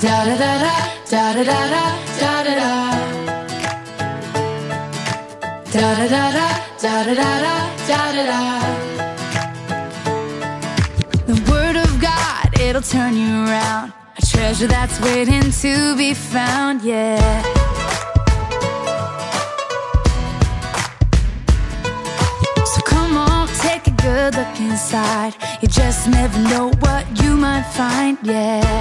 Da da da da da da da da da da. Da da da da da da da da da da. The word of God, it'll turn you around. A treasure that's waiting to be found, yeah. So come on, take a good look inside. You just never know what you might find, yeah.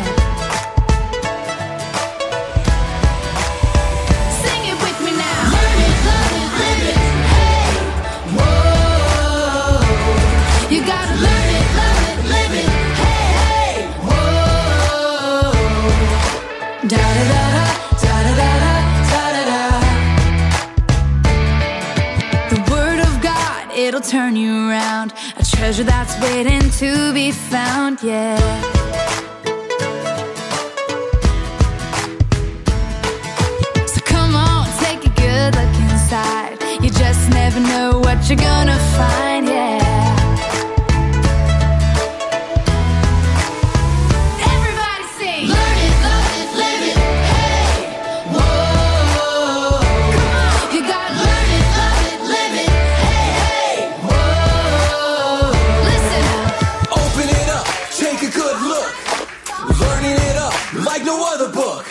Turn you around. A treasure that's waiting to be found, yeah. So come on, take a good look inside. You just never know what you're gonna find. another book.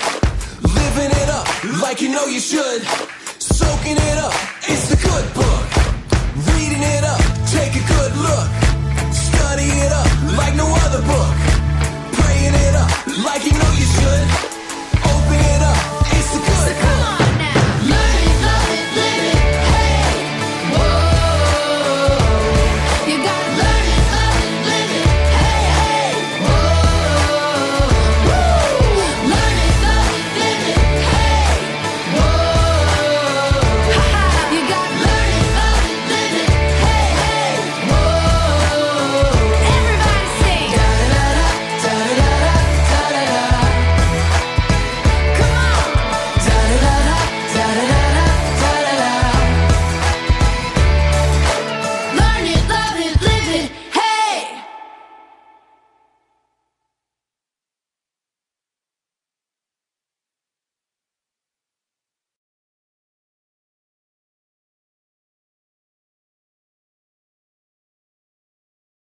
Living it up like you know you should. Soaking it up